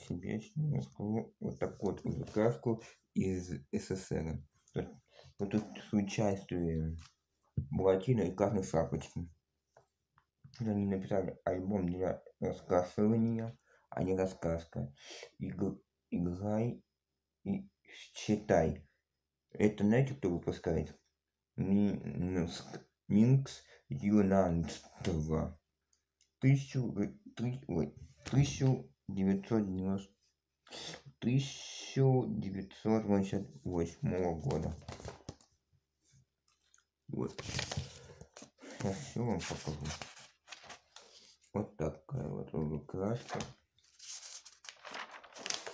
себе вот такую вот заказку из СССР. Вот тут с участием Буратино и Красной Шапочки. Они написали альбом для рассказывания, а не рассказка. Игр, играй и считай. Это знаете, кто выпускает? Минкс юнанство. Тысячу, ой, тысячу девятьсот девяносто 1988 года. Вот. Сейчас все вам покажу. Вот такая вот краска.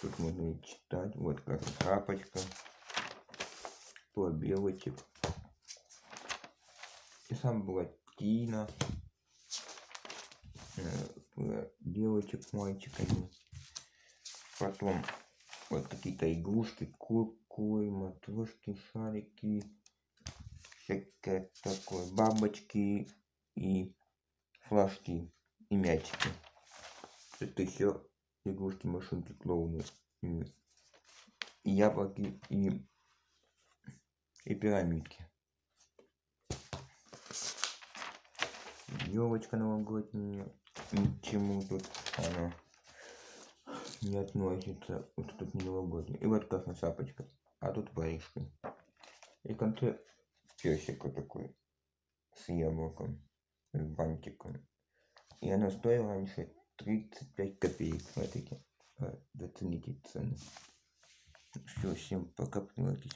Тут можно читать. Вот как шапочка. Побелочек. И сам Буратино. Девочек, мальчиками. Потом вот какие-то игрушки, куклы, матрешки, шарики, всякое такое, бабочки и флажки и мячики. Это еще игрушки, машинки, клоуны, и яблоки и, и пирамидки. Елочка новогодняя, ничему тут она не относится. Вот тут не новогодний. И вот красная шапочка. А тут воришка. И в конце песик вот такой. С яблоком. С бантиком. И она стоила раньше 35 копеек. Смотрите. Зацените цену. Все, всем пока, понимаете,